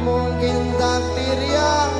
mungkin takdir yang